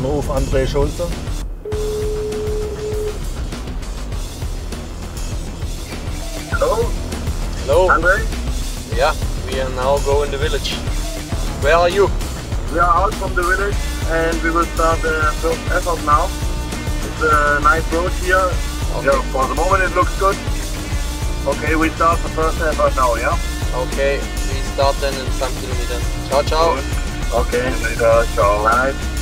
Anruf André Schulze. Hello, Hello. Andre. Yeah, we are now going the village. Where are you? We are out from the village and we will start the first effort now. It's a nice road here. Okay. Yeah, for the moment it looks good. Okay, we start the first effort now, yeah? Okay, we start then in some kilometers. Ciao, ciao. Okay, later. Ciao. Bye.